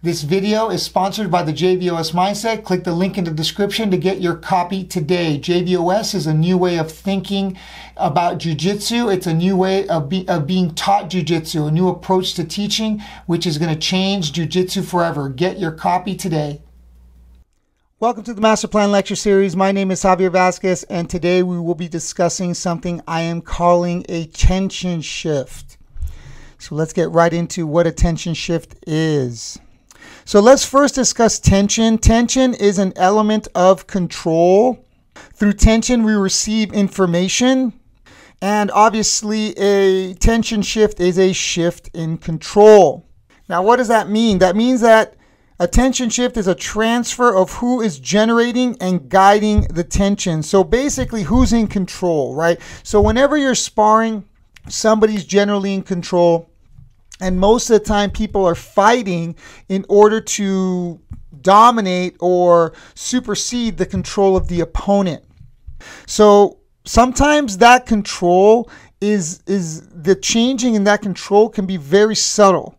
This video is sponsored by the JVOS Mindset. Click the link in the description to get your copy today. JVOS is a new way of thinking about jujitsu. It's a new way of, be, of being taught jujitsu, a new approach to teaching, which is going to change jujitsu forever. Get your copy today. Welcome to the Master Plan Lecture Series. My name is Javier Vazquez, and today we will be discussing something I am calling a tension shift. So let's get right into what a tension shift is. So let's first discuss tension. Tension is an element of control. Through tension, we receive information. And obviously, a tension shift is a shift in control. Now, what does that mean? That means that a tension shift is a transfer of who is generating and guiding the tension. So basically, who's in control, right? So whenever you're sparring, somebody's generally in control. And most of the time, people are fighting in order to dominate or supersede the control of the opponent. So sometimes that control is is the changing in that control can be very subtle.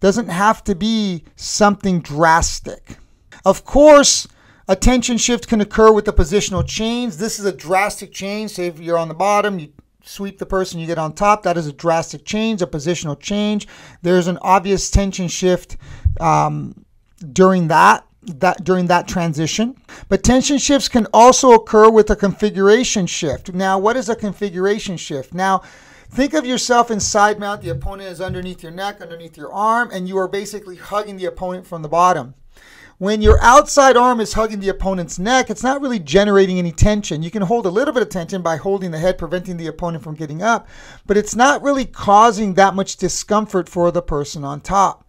Doesn't have to be something drastic. Of course, a tension shift can occur with the positional change. This is a drastic change. Say if you're on the bottom, you sweep the person, you get on top. That is a drastic change, a positional change. There's an obvious tension shift um, during that that during that transition. But tension shifts can also occur with a configuration shift. Now, what is a configuration shift? Now, think of yourself in side mount. The opponent is underneath your neck, underneath your arm, and you are basically hugging the opponent from the bottom. When your outside arm is hugging the opponent's neck, it's not really generating any tension. You can hold a little bit of tension by holding the head, preventing the opponent from getting up, but it's not really causing that much discomfort for the person on top.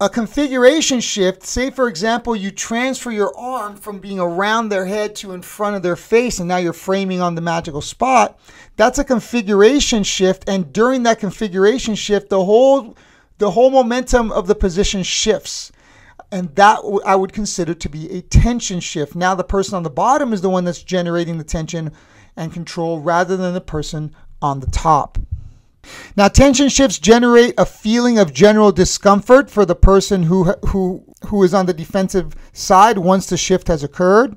A configuration shift, say for example, you transfer your arm from being around their head to in front of their face, and now you're framing on the magical spot. That's a configuration shift, and during that configuration shift, the whole the whole momentum of the position shifts and that I would consider to be a tension shift. Now the person on the bottom is the one that's generating the tension and control rather than the person on the top. Now tension shifts generate a feeling of general discomfort for the person who who who is on the defensive side once the shift has occurred.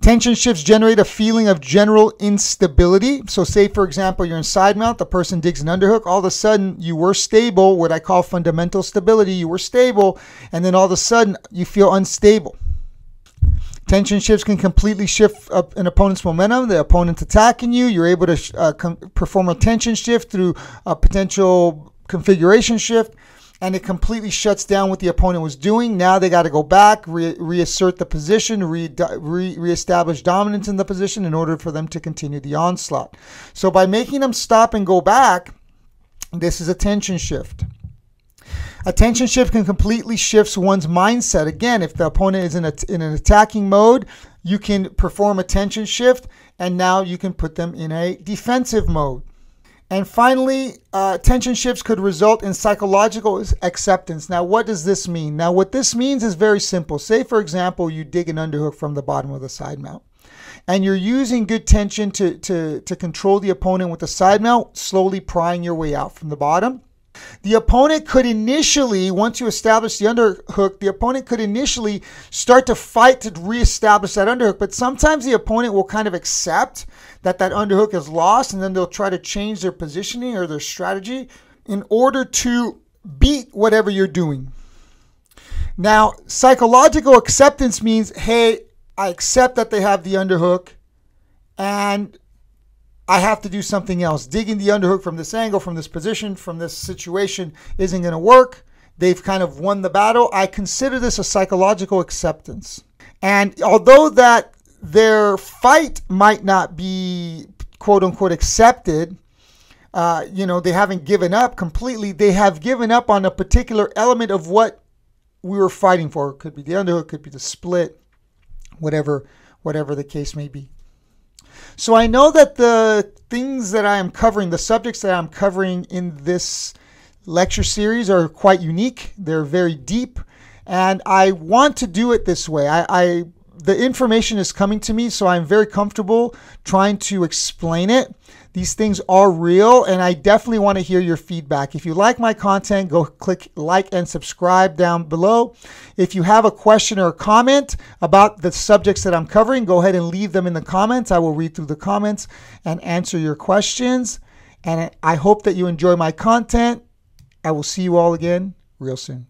Tension shifts generate a feeling of general instability. So, say for example, you're in side mount, the person digs an underhook, all of a sudden you were stable, what I call fundamental stability, you were stable, and then all of a sudden you feel unstable. Tension shifts can completely shift an opponent's momentum, the opponent's attacking you. You're able to uh, perform a tension shift through a potential configuration shift and it completely shuts down what the opponent was doing. Now they got to go back, re- reassert the position, re- re- reestablish dominance in the position in order for them to continue the onslaught. So by making them stop and go back, this is a tension shift. A tension shift can completely shift one's mindset. Again, if the opponent is in, a, in an attacking mode, you can perform a tension shift, and now you can put them in a defensive mode. And finally, uh, tension shifts could result in psychological acceptance. Now, what does this mean? Now, what this means is very simple. Say, for example, you dig an underhook from the bottom of the side mount and you're using good tension to, to, to control the opponent with the side mount, slowly prying your way out from the bottom. The opponent could initially, once you establish the underhook, the opponent could initially start to fight to reestablish that underhook. But sometimes the opponent will kind of accept that that underhook is lost and then they'll try to change their positioning or their strategy in order to beat whatever you're doing. Now, psychological acceptance means hey, I accept that they have the underhook and I have to do something else. Digging the underhook from this angle, from this position, from this situation isn't going to work. They've kind of won the battle. I consider this a psychological acceptance. And although that their fight might not be quote unquote accepted, uh, you know, they haven't given up completely. They have given up on a particular element of what we were fighting for. It could be the underhook, could be the split, whatever, whatever the case may be. So I know that the things that I am covering, the subjects that I'm covering in this lecture series are quite unique. They're very deep, and I want to do it this way. I, I the information is coming to me, so I'm very comfortable trying to explain it. These things are real, and I definitely want to hear your feedback. If you like my content, go click like and subscribe down below. If you have a question or a comment about the subjects that I'm covering, go ahead and leave them in the comments. I will read through the comments and answer your questions. And I hope that you enjoy my content. I will see you all again real soon.